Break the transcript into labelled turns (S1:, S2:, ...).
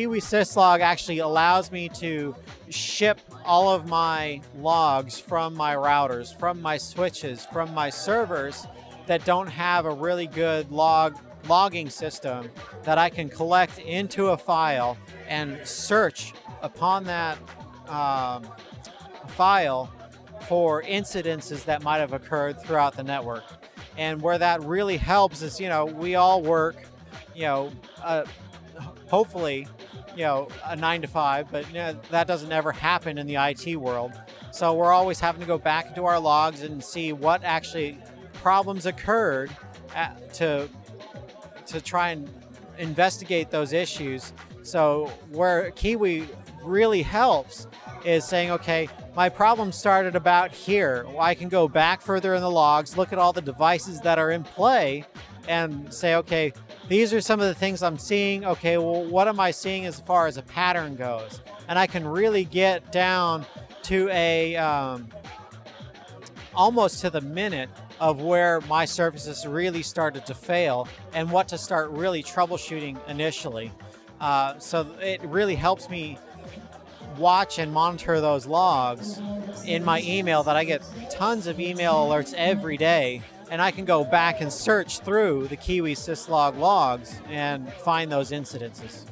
S1: Kiwi syslog actually allows me to ship all of my logs from my routers, from my switches, from my servers that don't have a really good log logging system that I can collect into a file and search upon that um, file for incidences that might have occurred throughout the network. And where that really helps is, you know, we all work, you know, uh, hopefully, you know, a nine to five, but you know, that doesn't ever happen in the IT world. So we're always having to go back into our logs and see what actually problems occurred at, to to try and investigate those issues. So where Kiwi really helps is saying, okay, my problem started about here. I can go back further in the logs, look at all the devices that are in play, and say, okay, these are some of the things I'm seeing. Okay, well, what am I seeing as far as a pattern goes? And I can really get down to a um, almost to the minute of where my services really started to fail and what to start really troubleshooting initially. Uh, so it really helps me watch and monitor those logs in my email that I get tons of email alerts every day and I can go back and search through the Kiwi syslog logs and find those incidences.